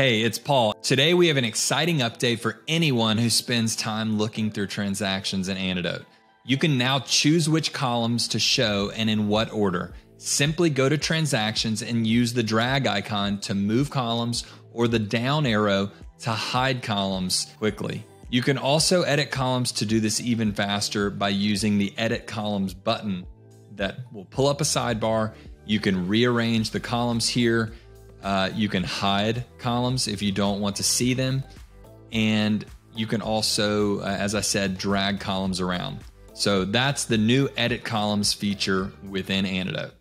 Hey, it's Paul. Today we have an exciting update for anyone who spends time looking through transactions in Anedot. You can now choose which columns to show and in what order. Simply go to transactions and use the drag icon to move columns or the down arrow to hide columns quickly. You can also edit columns to do this even faster by using the Edit Columns button that will pull up a sidebar. You can rearrange the columns here uh, you can hide columns if you don't want to see them. And you can also, uh, as I said, drag columns around. So that's the new edit columns feature within Anedot.